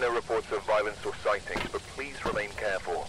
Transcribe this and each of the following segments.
no reports of violence or sightings, but please remain careful.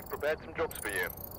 I've prepared some jobs for you.